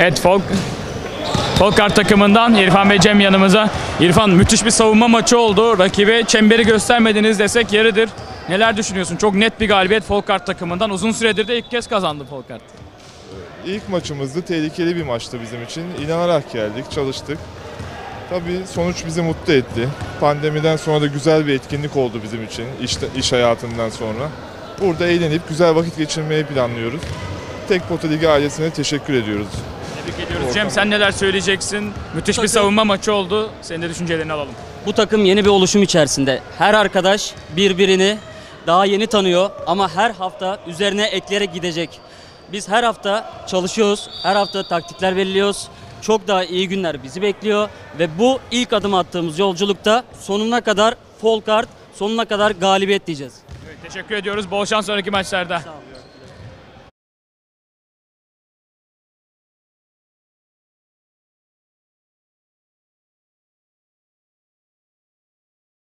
Evet Folk Folkart takımından İrfan ve Cem yanımıza. İrfan müthiş bir savunma maçı oldu. Rakibe çemberi göstermediniz desek yeridir. Neler düşünüyorsun? Çok net bir galibiyet Folkart takımından. Uzun süredir de ilk kez kazandı Folkart. İlk maçımızdı. Tehlikeli bir maçtı bizim için. İnanarak geldik, çalıştık. Tabii sonuç bizi mutlu etti. Pandemiden sonra da güzel bir etkinlik oldu bizim için iş, iş hayatından sonra. Burada eğlenip güzel vakit geçirmeyi planlıyoruz. Tek Pota Ligi ailesine teşekkür ediyoruz. Tebrik ediyoruz. Cem sen neler söyleyeceksin? Müthiş bir savunma maçı oldu. Senin de düşüncelerini alalım. Bu takım yeni bir oluşum içerisinde. Her arkadaş birbirini daha yeni tanıyor ama her hafta üzerine ekleyerek gidecek. Biz her hafta çalışıyoruz, her hafta taktikler belirliyoruz. Çok daha iyi günler bizi bekliyor ve bu ilk adım attığımız yolculukta sonuna kadar Folkart, sonuna kadar galibiyet diyeceğiz. Teşekkür ediyoruz. Bol şans sonraki maçlarda. Sağ olun.